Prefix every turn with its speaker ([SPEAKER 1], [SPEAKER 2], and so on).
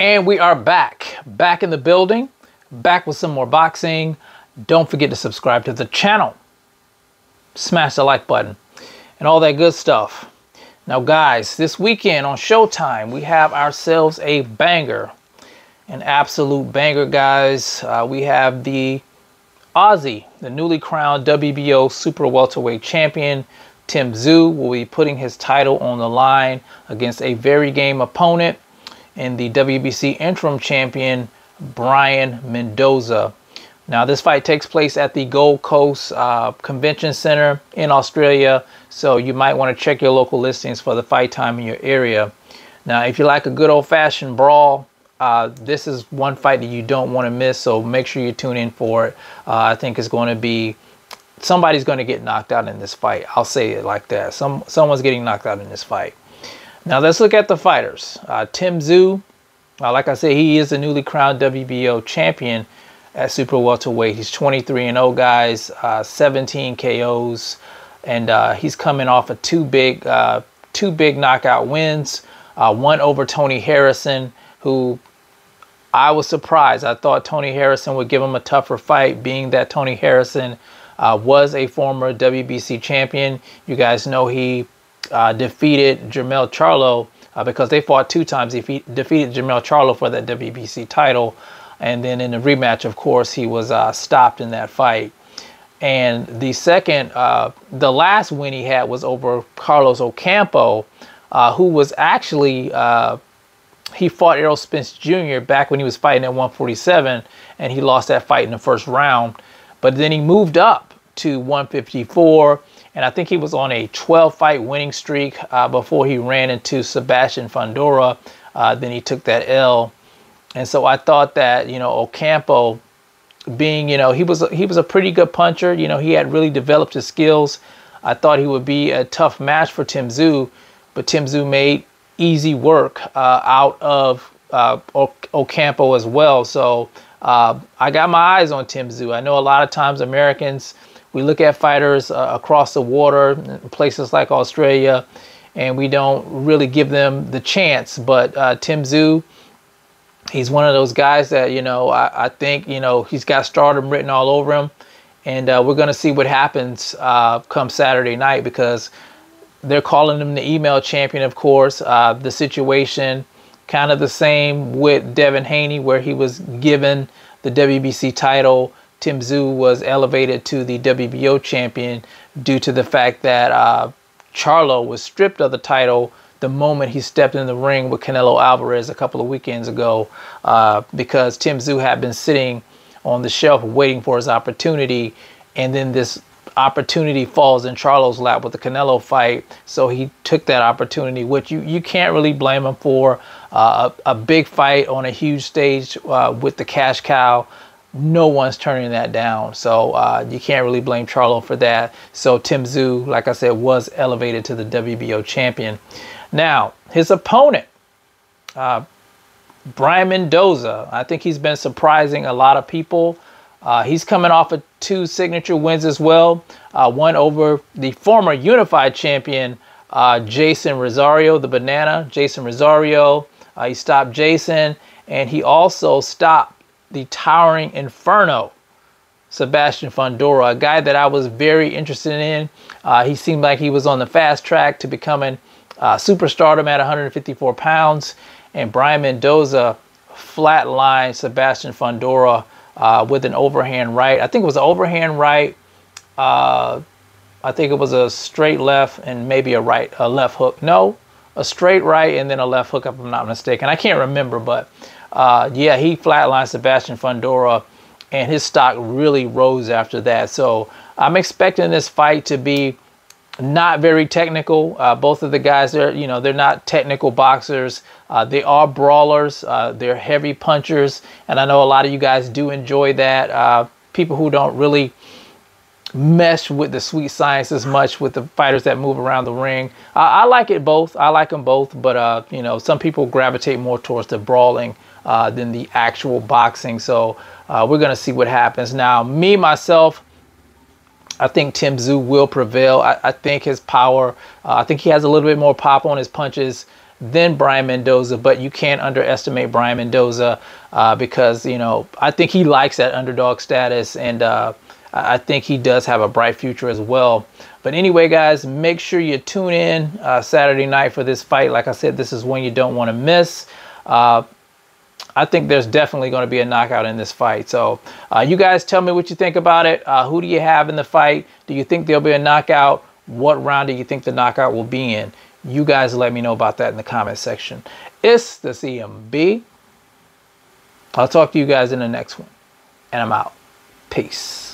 [SPEAKER 1] And we are back, back in the building, back with some more boxing. Don't forget to subscribe to the channel. Smash the like button and all that good stuff. Now, guys, this weekend on Showtime, we have ourselves a banger, an absolute banger, guys. Uh, we have the Aussie, the newly crowned WBO Super Welterweight Champion, Tim Tszyu, will be putting his title on the line against a very game opponent and the WBC interim champion, Brian Mendoza. Now, this fight takes place at the Gold Coast uh, Convention Center in Australia, so you might want to check your local listings for the fight time in your area. Now, if you like a good old-fashioned brawl, uh, this is one fight that you don't want to miss, so make sure you tune in for it. Uh, I think it's going to be somebody's going to get knocked out in this fight. I'll say it like that. Some someone's getting knocked out in this fight. Now let's look at the fighters. Uh, Tim Tszyu, uh, like I said, he is the newly crowned WBO champion at super welterweight. He's 23 and 0 guys, uh, 17 KOs, and uh, he's coming off of two big uh, two big knockout wins. Uh, one over Tony Harrison, who I was surprised. I thought Tony Harrison would give him a tougher fight, being that Tony Harrison was a former WBC champion. You guys know he uh, defeated Jermell Charlo uh, because they fought two times. He defeated Jermell Charlo for that WBC title. And then in the rematch, of course, he was uh, stopped in that fight. And the second, uh, the last win he had was over Carlos Ocampo, uh, who was actually he fought Errol Spence Jr. back when he was fighting at 147, and he lost that fight in the first round. But then he moved up to 154, and I think he was on a 12 fight winning streak uh, before he ran into Sebastian Fundora. Uh, then he took that L, and so I thought that you know Ocampo, being you know he was he was a pretty good puncher. You know he had really developed his skills. I thought he would be a tough match for Tim Tszyu, but Tim Tszyu made easy work uh, out of uh, Ocampo as well. So uh, I got my eyes on Tim Tszyu. I know a lot of times Americans, we look at fighters uh, across the water, places like Australia, and we don't really give them the chance. But uh, Tim Tszyu, he's one of those guys that, you know, I, I, think, you know, he's got stardom written all over him. And uh, we're going to see what happens come Saturday night because they're calling him the email champion, of course. Uh, the situation kind of the same with Devin Haney, where he was given the WBC title. Tim Tszyu was elevated to the WBO champion due to the fact that uh, Charlo was stripped of the title the moment he stepped in the ring with Canelo Alvarez a couple of weekends ago uh, because Tim Tszyu had been sitting on the shelf waiting for his opportunity. And then this opportunity falls in Charlo's lap with the Canelo fight. So he took that opportunity, which you, you can't really blame him for. Uh, a, a, big fight on a huge stage uh, with the cash cow. No one's turning that down. So uh, you can't really blame Charlo for that. So Tim Tszyu, like I said, was elevated to the WBO champion. Now, his opponent, uh, Brian Mendoza, I think he's been surprising a lot of people. Uh, he's coming off of two signature wins as well. Uh, one over the former unified champion, uh, Jeison Rosario, the banana, Jeison Rosario. Uh, he stopped Jeison, and he also stopped the towering Inferno, Sebastian Fundora, a guy that I was very interested in. Uh, he seemed like he was on the fast track to becoming uh, superstardom at 154 pounds. And Brian Mendoza flatlined Sebastian Fundora uh, with an overhand right. I think it was an overhand right. Uh, I think it was a straight left and maybe a right, a left hook. No, a straight right and then a left hook, if I'm not mistaken. I can't remember, but uh, yeah, he flatlined Sebastian Fundora and his stock really rose after that. So I'm expecting this fight to be not very technical. Uh, both of the guys, they're you know they're not technical boxers. Uh, they are brawlers. Uh, they're heavy punchers, and I know a lot of you guys do enjoy that. Uh, people who don't really mesh with the sweet science as much with the fighters that move around the ring. I like it both. I like them both, but uh, you know some people gravitate more towards the brawling uh, than the actual boxing. So we're gonna see what happens. Now, me myself. I think Tim Tszyu will prevail. I, I think his power, uh, I think he has a little bit more pop on his punches than Brian Mendoza, but you can't underestimate Brian Mendoza uh, because, you know, I think he likes that underdog status and uh, I think he does have a bright future as well. But anyway, guys, make sure you tune in uh, Saturday night for this fight. Like I said, this is one you don't want to miss. Uh, I think there's definitely going to be a knockout in this fight. So uh, you guys tell me what you think about it. Uh, who do you have in the fight? Do you think there'll be a knockout? What round do you think the knockout will be in? You guys let me know about that in the comment section. It's the CMB. I'll talk to you guys in the next one. And I'm out. Peace.